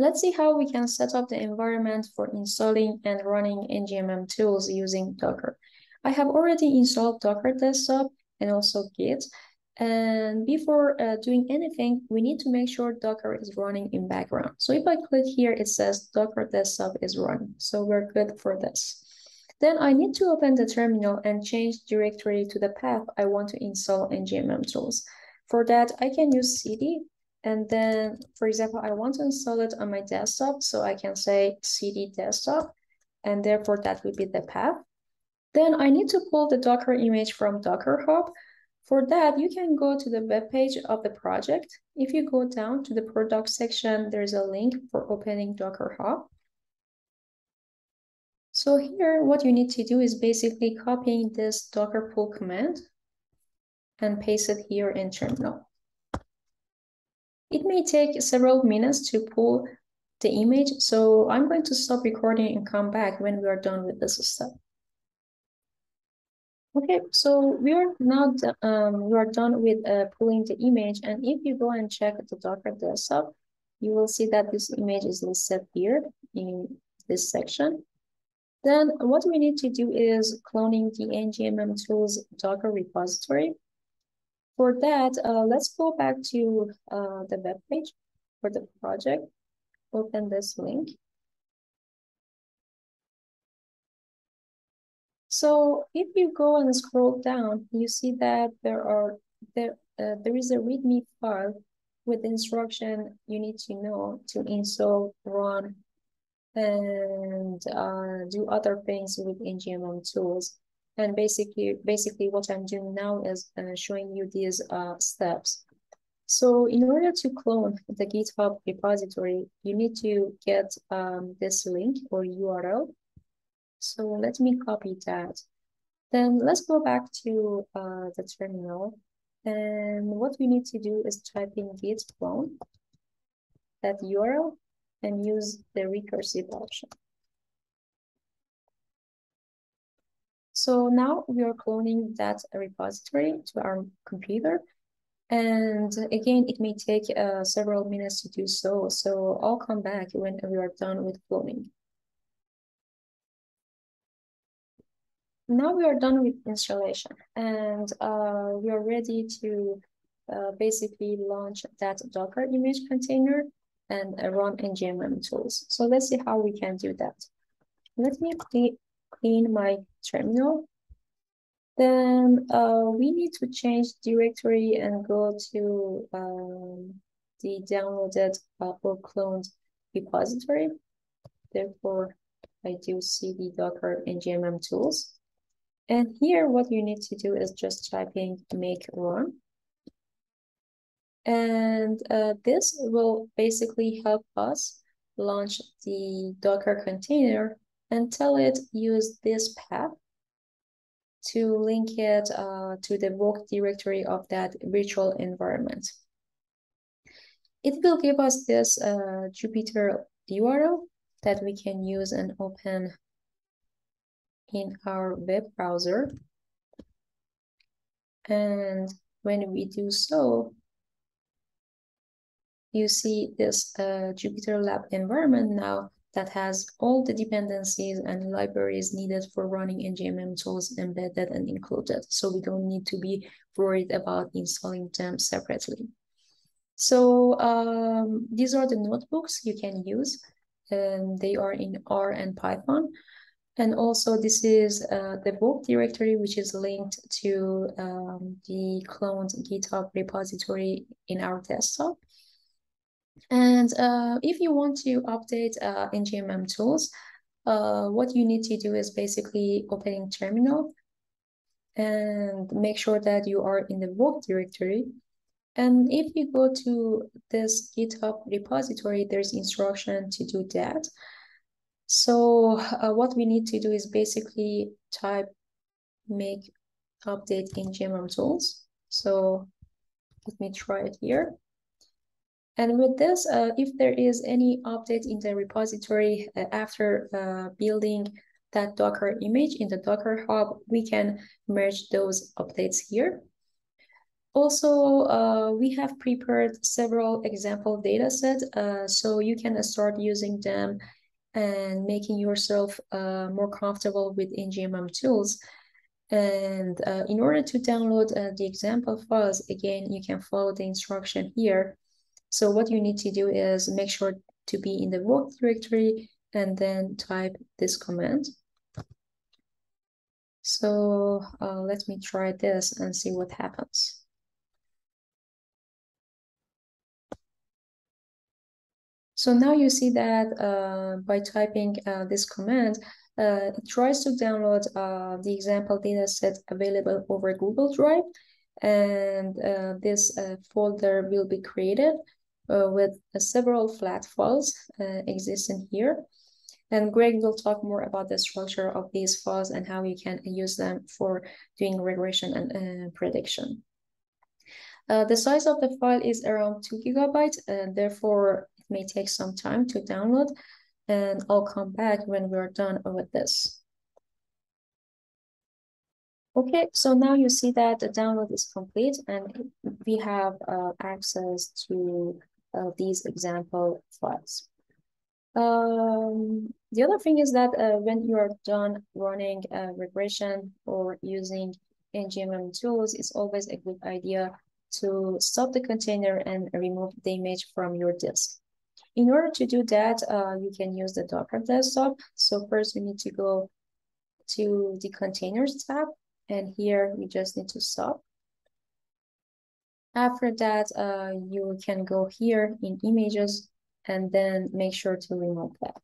Let's see how we can set up the environment for installing and running NGMM tools using Docker. I have already installed Docker Desktop and also Git. And before uh, doing anything, we need to make sure Docker is running in background. So if I click here, it says Docker Desktop is running. So we're good for this. Then I need to open the terminal and change directory to the path I want to install NGMM tools. For that, I can use cd and then, for example, I want to install it on my desktop. So I can say cd desktop and therefore that will be the path. Then I need to pull the Docker image from Docker Hub. For that, you can go to the web page of the project. If you go down to the product section, there's a link for opening Docker Hub. So here, what you need to do is basically copying this Docker pull command and paste it here in terminal. It may take several minutes to pull the image, so I'm going to stop recording and come back when we are done with this step. Okay, so we are now um, we are done with uh, pulling the image, and if you go and check the Docker desktop, you will see that this image is listed here in this section. Then what we need to do is cloning the NGMM tools Docker repository. For that, uh, let's go back to uh, the web page for the project. Open this link. So if you go and scroll down, you see that there are there uh, there is a README file with instruction you need to know to install, run, and uh, do other things with NGMM tools. And basically, basically what I'm doing now is uh, showing you these uh, steps. So in order to clone the GitHub repository, you need to get um, this link or URL so let me copy that. Then let's go back to uh, the terminal. And what we need to do is type in git clone, that URL, and use the recursive option. So now we are cloning that repository to our computer. And again, it may take uh, several minutes to do so. So I'll come back when we are done with cloning. now we are done with installation and uh, we are ready to uh, basically launch that Docker image container and run NGMM tools. So let's see how we can do that. Let me clean, my terminal. Then uh, we need to change directory and go to um, the downloaded uh, or cloned repository. Therefore, I do cd docker NGMM tools. And here, what you need to do is just typing make run. And uh, this will basically help us launch the Docker container and tell it use this path to link it uh, to the work directory of that virtual environment. It will give us this uh, Jupyter URL that we can use and open in our web browser. And when we do so, you see this uh, Jupyter Lab environment now that has all the dependencies and libraries needed for running NGMM tools embedded and included. So we don't need to be worried about installing them separately. So um, these are the notebooks you can use. and they are in R and Python. And also this is uh, the work directory, which is linked to um, the cloned GitHub repository in our desktop. And uh, if you want to update uh, NGMM tools, uh, what you need to do is basically opening terminal and make sure that you are in the work directory. And if you go to this GitHub repository, there's instruction to do that. So uh, what we need to do is basically type make update NGMM tools. So let me try it here. And with this, uh, if there is any update in the repository uh, after uh, building that Docker image in the Docker Hub, we can merge those updates here. Also, uh, we have prepared several example data sets, uh, so you can start using them and making yourself uh, more comfortable with NGMM tools. And in order to download the example files, again, you can follow the instruction here. So what you need to do is make sure to be in the work directory and then type this command. So uh, let me try this and see what happens. So now you see that uh, by typing uh, this command, uh, it tries to download uh, the example dataset available over Google Drive. And uh, this uh, folder will be created with several flat files existing here. And Greg will talk more about the structure of these files and how you can use them for doing regression and prediction. Uh, the size of the file is around 2 gigabytes, and therefore it may take some time to download and I'll come back when we're done with this. Okay, so now you see that the download is complete and we have uh, access to uh, these example files. Um, the other thing is that uh, when you are done running regression or using NGMM tools, it's always a good idea to stop the container and remove the image from your disk. In order to do that, uh, you can use the Docker desktop. So first we need to go to the containers tab and here we just need to stop. After that, uh, you can go here in images and then make sure to remove that.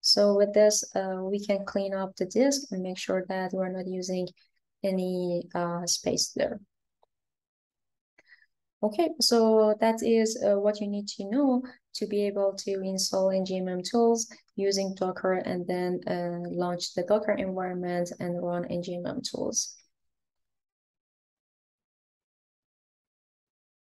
So with this, uh, we can clean up the disk and make sure that we're not using any uh, space there. Okay, so that is uh, what you need to know to be able to install NGMM tools using Docker and then uh, launch the Docker environment and run NGMM tools.